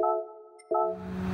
you